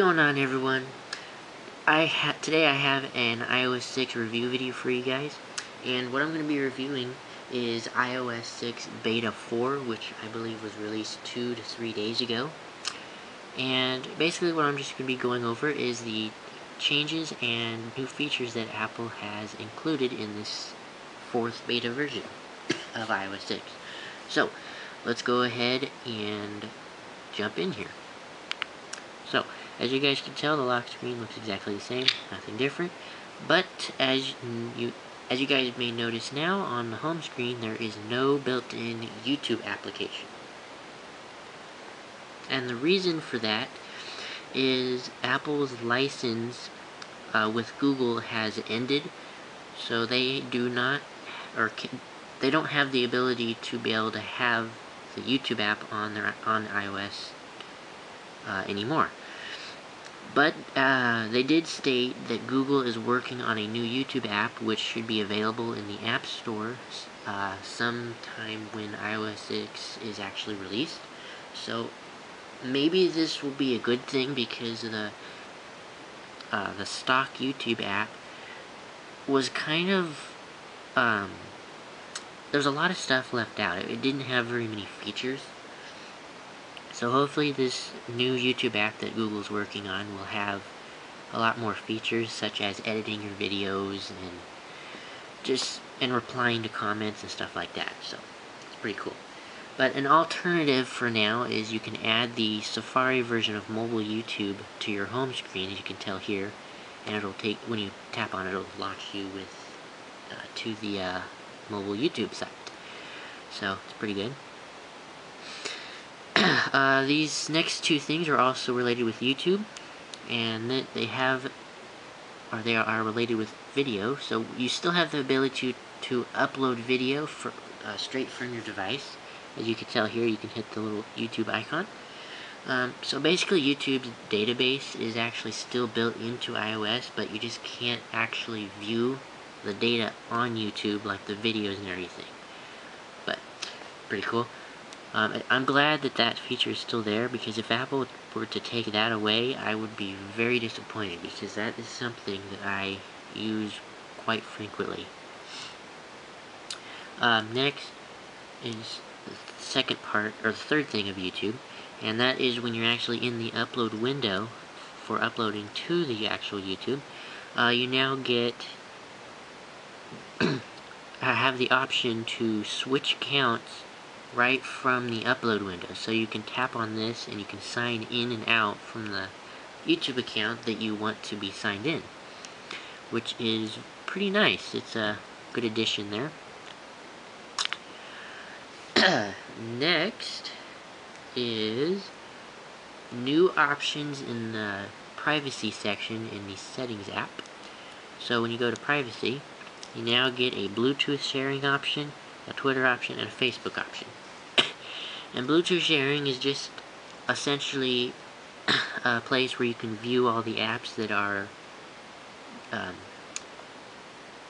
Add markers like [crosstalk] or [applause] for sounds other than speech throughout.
Going on everyone? I today I have an iOS 6 review video for you guys and what I'm going to be reviewing is iOS 6 Beta 4 which I believe was released two to three days ago. And basically what I'm just going to be going over is the changes and new features that Apple has included in this fourth beta version of iOS 6 so let's go ahead and jump in here as you guys can tell, the lock screen looks exactly the same, nothing different. But as you as you guys may notice now on the home screen, there is no built-in YouTube application. And the reason for that is Apple's license uh, with Google has ended, so they do not, or can, they don't have the ability to be able to have the YouTube app on their on iOS uh, anymore. But uh, they did state that Google is working on a new YouTube app which should be available in the App Store uh, sometime when iOS 6 is actually released. So maybe this will be a good thing because the uh, the stock YouTube app was kind of um, there's a lot of stuff left out. It didn't have very many features. So hopefully this new YouTube app that Google's working on will have a lot more features such as editing your videos and just and replying to comments and stuff like that. So it's pretty cool. But an alternative for now is you can add the Safari version of mobile YouTube to your home screen as you can tell here and it'll take when you tap on it it'll launch you with uh, to the uh, mobile YouTube site. So it's pretty good. [clears throat] uh, these next two things are also related with YouTube, and they have, or they are related with video, so you still have the ability to, to upload video for, uh, straight from your device. As you can tell here, you can hit the little YouTube icon. Um, so basically YouTube's database is actually still built into iOS, but you just can't actually view the data on YouTube like the videos and everything. But, pretty cool. Um, I'm glad that that feature is still there because if Apple were to take that away, I would be very disappointed because that is something that I use quite frequently. Um, next is the second part, or the third thing of YouTube, and that is when you're actually in the upload window for uploading to the actual YouTube, uh, you now get I [clears throat] have the option to switch accounts right from the upload window. So you can tap on this and you can sign in and out from the YouTube account that you want to be signed in. Which is pretty nice. It's a good addition there. [clears throat] Next is new options in the privacy section in the settings app. So when you go to privacy, you now get a Bluetooth sharing option, a Twitter option, and a Facebook option. And Bluetooth sharing is just essentially [coughs] a place where you can view all the apps that are um,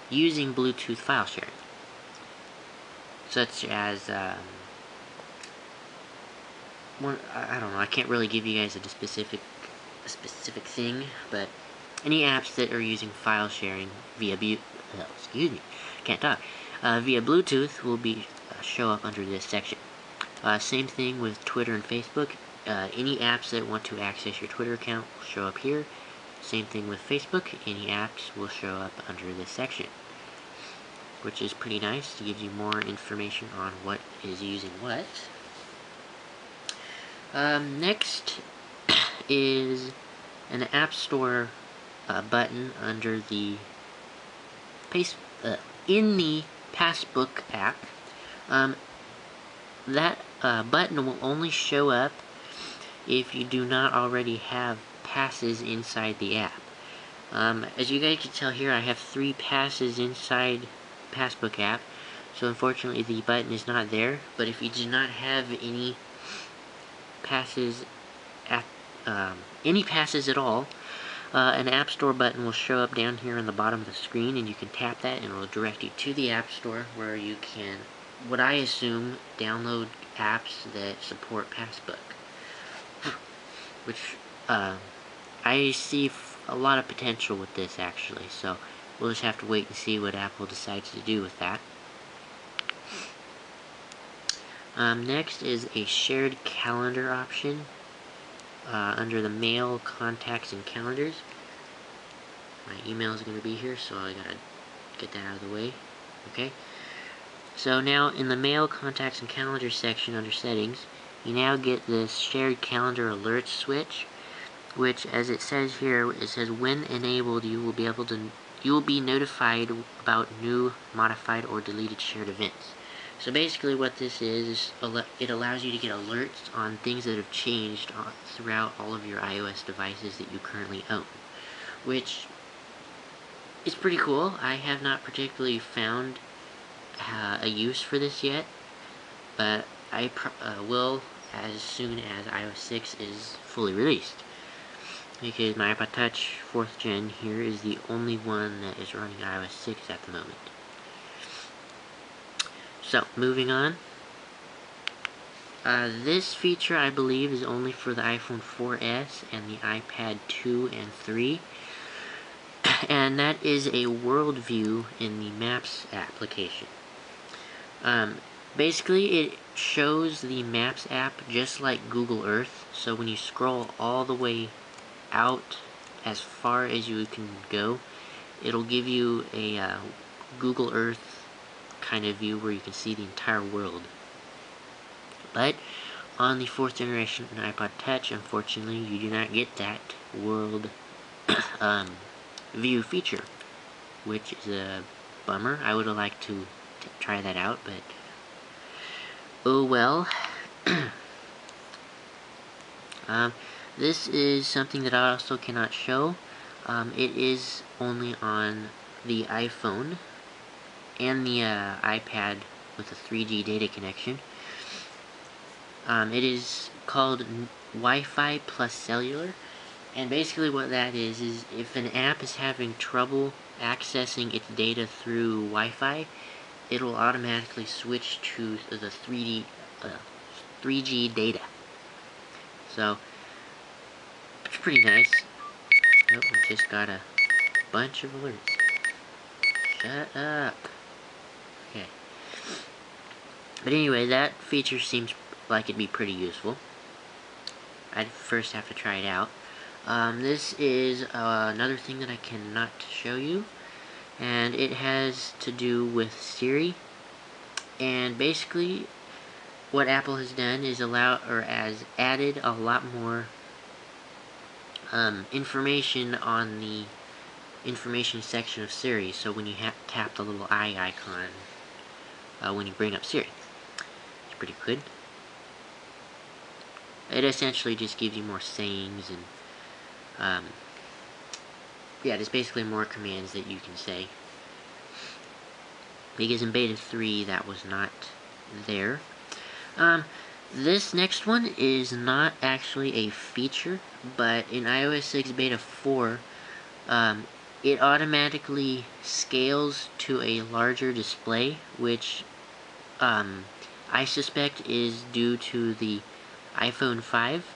using Bluetooth file sharing. Such as, um, one, I don't know, I can't really give you guys a specific, a specific thing, but any apps that are using file sharing via, oh, excuse me, can't talk, uh, via Bluetooth will be, uh, show up under this section. Uh, same thing with Twitter and Facebook. Uh, any apps that want to access your Twitter account will show up here. Same thing with Facebook. Any apps will show up under this section. Which is pretty nice. It gives you more information on what is using what. Um, next [coughs] is an App Store uh, button under the pace, uh, in the Passbook app. Um, that uh, button will only show up if you do not already have passes inside the app. Um, as you guys can tell here, I have three passes inside Passbook app. So unfortunately the button is not there. But if you do not have any passes at um, any passes at all, uh, an App Store button will show up down here on the bottom of the screen and you can tap that and it will direct you to the App Store where you can what I assume, download apps that support Passbook. [sighs] Which, uh, I see a lot of potential with this actually, so we'll just have to wait and see what Apple decides to do with that. Um, next is a shared calendar option uh, under the mail, contacts, and calendars. My email is going to be here, so I gotta get that out of the way. Okay. So now in the mail, contacts, and calendar section under settings, you now get this shared calendar alerts switch, which as it says here, it says when enabled you will be able to you will be notified about new, modified, or deleted shared events. So basically what this is, is it allows you to get alerts on things that have changed uh, throughout all of your iOS devices that you currently own. Which is pretty cool. I have not particularly found uh, a use for this yet, but I uh, will as soon as iOS 6 is fully released. Because my iPod Touch 4th gen here is the only one that is running iOS 6 at the moment. So, moving on. Uh, this feature, I believe, is only for the iPhone 4S and the iPad 2 and 3. [coughs] And that is a world view in the Maps application. Um, basically, it shows the Maps app just like Google Earth. So when you scroll all the way out as far as you can go, it'll give you a uh, Google Earth kind of view where you can see the entire world. But on the fourth generation iPod Touch, unfortunately, you do not get that world [coughs] um, view feature, which is a bummer. I would have liked to try that out, but oh well. [clears throat] um, this is something that I also cannot show. Um, it is only on the iPhone and the uh, iPad with a 3G data connection. Um, it is called Wi-Fi plus cellular. And basically what that is, is if an app is having trouble accessing its data through Wi-Fi, it'll automatically switch to the 3D, uh, 3G data. So, it's pretty nice. Oh, I just got a bunch of alerts. Shut up. Okay. But anyway, that feature seems like it'd be pretty useful. I'd first have to try it out. Um, this is uh, another thing that I cannot show you and it has to do with Siri. And basically what Apple has done is allow or has added a lot more um, information on the information section of Siri. So when you tap the little eye icon uh, when you bring up Siri. It's pretty good. It essentially just gives you more sayings and um, yeah, there's basically more commands that you can say. Because in beta 3, that was not there. Um, this next one is not actually a feature, but in iOS 6 beta 4, um, it automatically scales to a larger display, which um, I suspect is due to the iPhone 5.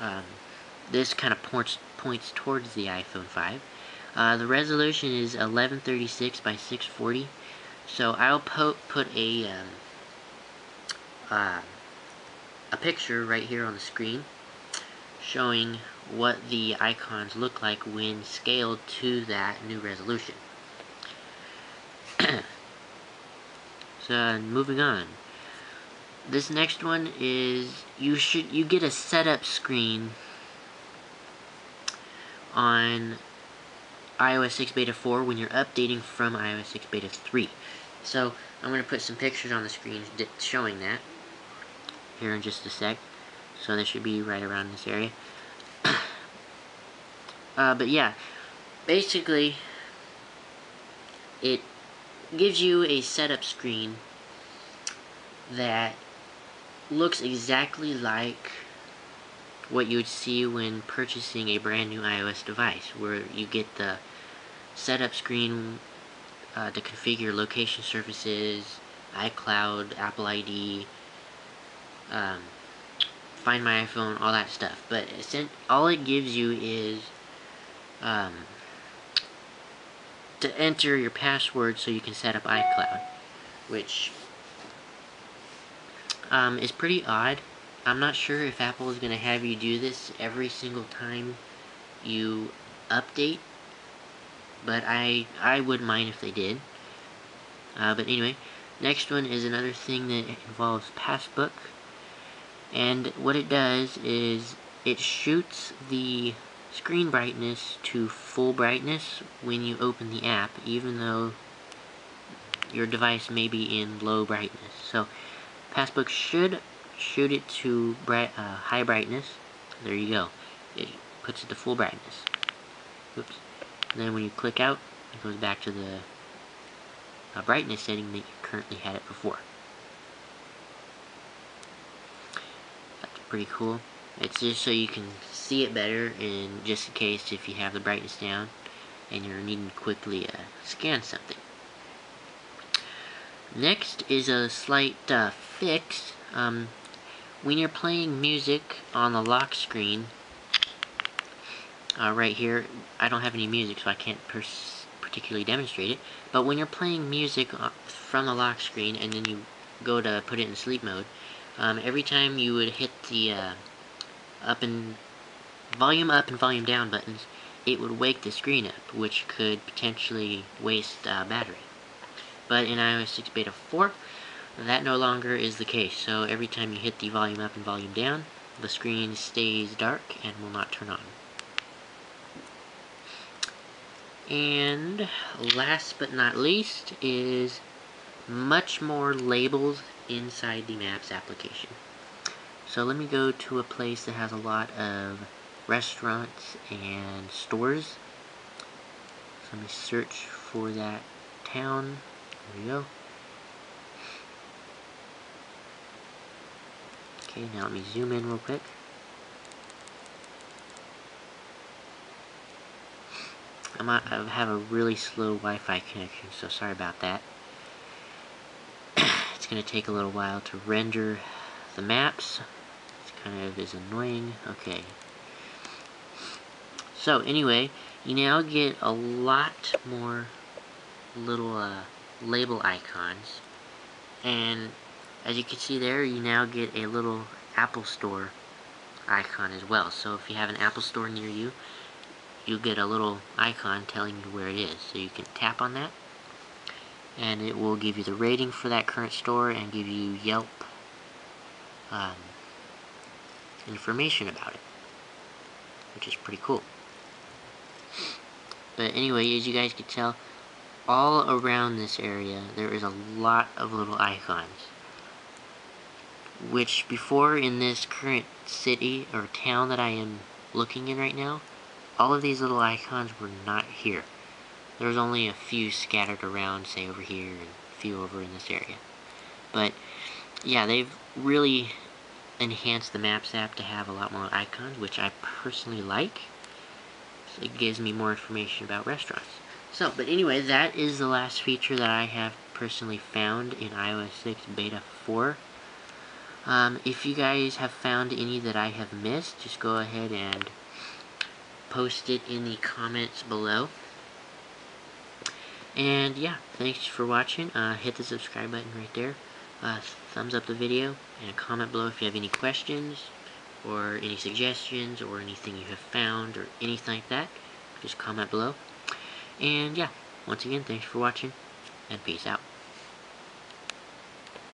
Um, this kind of points, points towards the iPhone 5. Uh, the resolution is 1136 by 640. So I'll put a um, uh, a picture right here on the screen showing what the icons look like when scaled to that new resolution. [clears throat] so moving on. This next one is you should you get a setup screen on iOS 6 Beta 4 when you're updating from iOS 6 Beta 3. So, I'm going to put some pictures on the screen showing that here in just a sec. So they should be right around this area. [coughs] uh, but yeah, basically, it gives you a setup screen that looks exactly like what you would see when purchasing a brand new iOS device, where you get the setup screen uh, to configure location services, iCloud, Apple ID, um, find my iPhone, all that stuff. But all it gives you is um, to enter your password so you can set up iCloud, which um, is pretty odd. I'm not sure if Apple is going to have you do this every single time you update, but I, I wouldn't mind if they did. Uh, but anyway, next one is another thing that involves Passbook. And what it does is it shoots the screen brightness to full brightness when you open the app, even though your device may be in low brightness. So Passbook should shoot it to bright, uh, high brightness. There you go. It puts it to full brightness. Oops. And then when you click out, it goes back to the uh, brightness setting that you currently had it before. That's pretty cool. It's just so you can see it better and just in case if you have the brightness down and you're needing to quickly uh, scan something. Next is a slight uh, fix. Um, when you're playing music on the lock screen, uh, right here, I don't have any music so I can't particularly demonstrate it, but when you're playing music uh, from the lock screen and then you go to put it in sleep mode, um, every time you would hit the uh, up and volume up and volume down buttons, it would wake the screen up, which could potentially waste uh, battery. But in iOS 6 Beta 4, that no longer is the case. So every time you hit the volume up and volume down, the screen stays dark and will not turn on. And last but not least is much more labels inside the Maps application. So let me go to a place that has a lot of restaurants and stores. So let me search for that town. There we go. Okay, now let me zoom in real quick. I might have a really slow Wi-Fi connection, so sorry about that. [coughs] it's going to take a little while to render the maps. It's kind of is annoying. Okay, so anyway, you now get a lot more little uh, label icons. And as you can see there, you now get a little Apple Store icon as well. So if you have an Apple Store near you, you get a little icon telling you where it is. So you can tap on that, and it will give you the rating for that current store and give you Yelp um, information about it, which is pretty cool. But anyway, as you guys can tell, all around this area, there is a lot of little icons. Which before in this current city or town that I am looking in right now, all of these little icons were not here. There's only a few scattered around, say over here, and a few over in this area. But, yeah, they've really enhanced the Maps app to have a lot more icons, which I personally like it gives me more information about restaurants. So, but anyway, that is the last feature that I have personally found in iOS 6 Beta 4. Um, if you guys have found any that I have missed, just go ahead and post it in the comments below. And yeah, thanks for watching. Uh, hit the subscribe button right there. Uh, thumbs up the video and comment below if you have any questions or any suggestions or anything you have found or anything like that, just comment below. And yeah, once again, thanks for watching, and peace out.